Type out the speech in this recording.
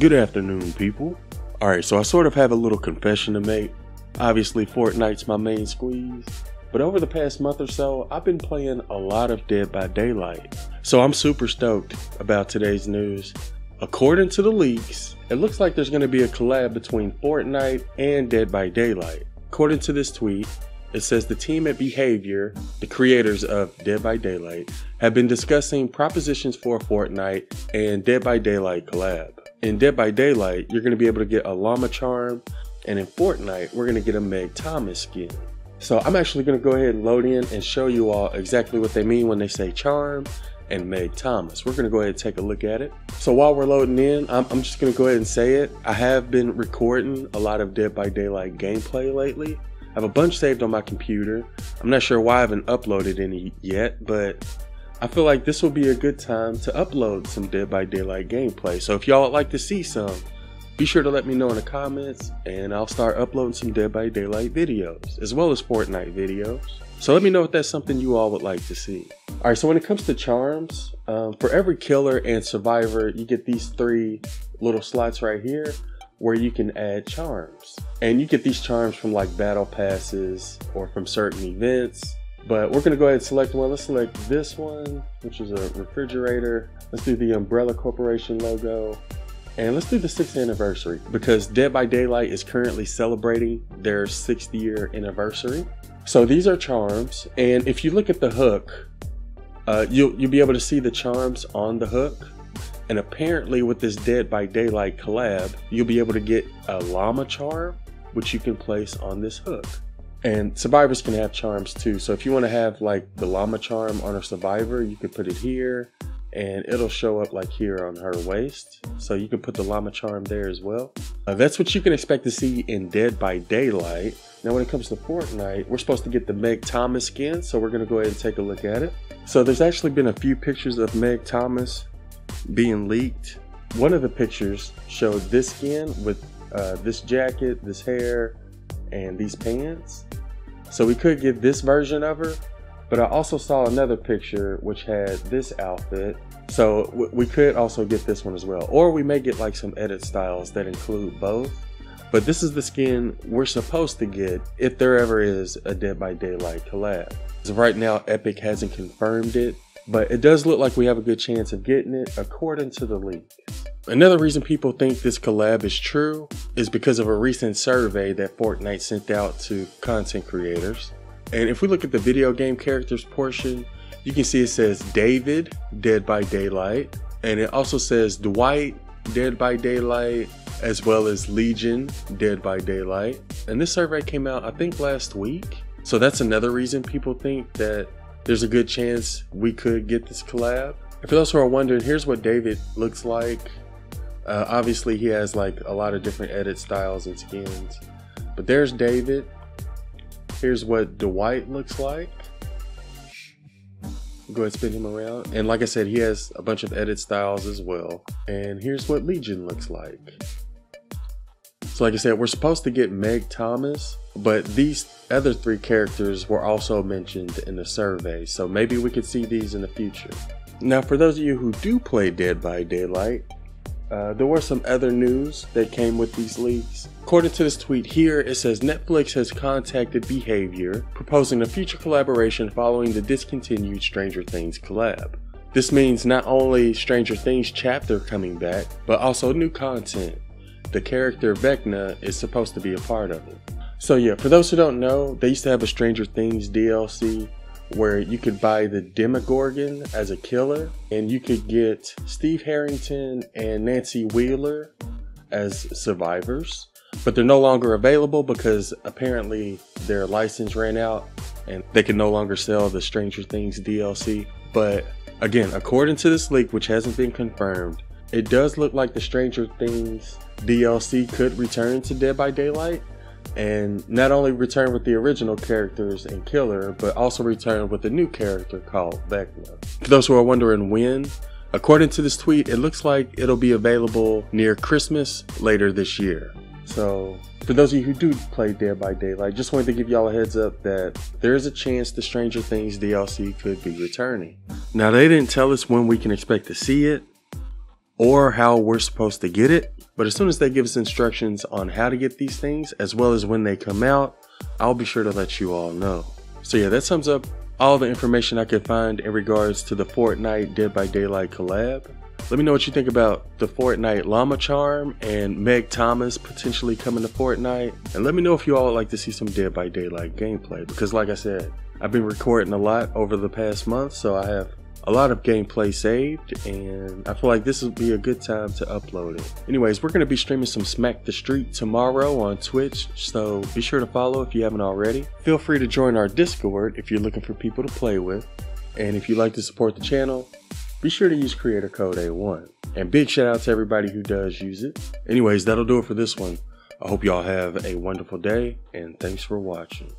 Good afternoon, people. Alright, so I sort of have a little confession to make. Obviously, Fortnite's my main squeeze, but over the past month or so, I've been playing a lot of Dead by Daylight. So I'm super stoked about today's news. According to the leaks, it looks like there's going to be a collab between Fortnite and Dead by Daylight. According to this tweet, it says the team at Behaviour, the creators of Dead by Daylight, have been discussing propositions for Fortnite and Dead by Daylight collab. In Dead by Daylight, you're going to be able to get a llama charm, and in Fortnite, we're going to get a Meg Thomas skin. So I'm actually going to go ahead and load in and show you all exactly what they mean when they say charm and Meg Thomas. We're going to go ahead and take a look at it. So while we're loading in, I'm, I'm just going to go ahead and say it. I have been recording a lot of Dead by Daylight gameplay lately. I have a bunch saved on my computer. I'm not sure why I haven't uploaded any yet, but I feel like this will be a good time to upload some Dead by Daylight gameplay. So if y'all would like to see some, be sure to let me know in the comments and I'll start uploading some Dead by Daylight videos, as well as Fortnite videos. So let me know if that's something you all would like to see. Alright, so when it comes to charms, um, for every killer and survivor, you get these three little slots right here where you can add charms. And you get these charms from like battle passes or from certain events. But we're gonna go ahead and select one. Let's select this one, which is a refrigerator. Let's do the Umbrella Corporation logo. And let's do the sixth anniversary because Dead by Daylight is currently celebrating their sixth year anniversary. So these are charms. And if you look at the hook, uh, you'll, you'll be able to see the charms on the hook. And apparently, with this Dead by Daylight collab, you'll be able to get a llama charm, which you can place on this hook. And survivors can have charms too. So if you want to have like the llama charm on a survivor, you could put it here and it'll show up like here on her waist. So you can put the llama charm there as well. Uh, that's what you can expect to see in Dead by Daylight. Now when it comes to Fortnite, we're supposed to get the Meg Thomas skin, so we're gonna go ahead and take a look at it. So there's actually been a few pictures of Meg Thomas being leaked. One of the pictures showed this skin with uh, this jacket, this hair, and these pants. So we could get this version of her, but I also saw another picture which had this outfit. So we could also get this one as well. Or we may get like some edit styles that include both. But this is the skin we're supposed to get if there ever is a Dead by Daylight collab. As of right now, Epic hasn't confirmed it, but it does look like we have a good chance of getting it according to the leak. Another reason people think this collab is true is because of a recent survey that Fortnite sent out to content creators. And if we look at the video game characters portion, you can see it says David, Dead by Daylight, and it also says Dwight, Dead by Daylight, as well as Legion, Dead by Daylight. And this survey came out, I think, last week. So that's another reason people think that there's a good chance we could get this collab. And for those who are wondering, here's what David looks like. Uh, obviously, he has like a lot of different edit styles and skins. But there's David. Here's what Dwight looks like. Go ahead spin him around. And like I said, he has a bunch of edit styles as well. And here's what Legion looks like. So like I said, we're supposed to get Meg Thomas, but these other three characters were also mentioned in the survey, so maybe we could see these in the future. Now for those of you who do play Dead by Daylight, uh, there were some other news that came with these leaks. According to this tweet here, it says Netflix has contacted Behaviour, proposing a future collaboration following the discontinued Stranger Things collab. This means not only Stranger Things chapter coming back, but also new content the character Vecna is supposed to be a part of it. So yeah, for those who don't know, they used to have a Stranger Things DLC where you could buy the Demogorgon as a killer, and you could get Steve Harrington and Nancy Wheeler as survivors. But they're no longer available because apparently their license ran out and they can no longer sell the Stranger Things DLC. But again, according to this leak, which hasn't been confirmed, it does look like the Stranger Things DLC could return to Dead by Daylight and not only return with the original characters and Killer, but also return with a new character called Vecna. For those who are wondering when, according to this tweet, it looks like it'll be available near Christmas later this year. So, for those of you who do play Dead by Daylight, just wanted to give y'all a heads up that there is a chance the Stranger Things DLC could be returning. Now, they didn't tell us when we can expect to see it, or how we're supposed to get it. But as soon as they give us instructions on how to get these things, as well as when they come out, I'll be sure to let you all know. So yeah, that sums up all the information I could find in regards to the Fortnite Dead by Daylight collab. Let me know what you think about the Fortnite Llama Charm and Meg Thomas potentially coming to Fortnite. And let me know if you all would like to see some Dead by Daylight gameplay because like I said, I've been recording a lot over the past month, so I have a lot of gameplay saved and I feel like this would be a good time to upload it. Anyways, we're going to be streaming some Smack the Street tomorrow on Twitch, so be sure to follow if you haven't already. Feel free to join our Discord if you're looking for people to play with. And if you'd like to support the channel, be sure to use creator code A1. And big shout out to everybody who does use it. Anyways, that'll do it for this one. I hope y'all have a wonderful day and thanks for watching.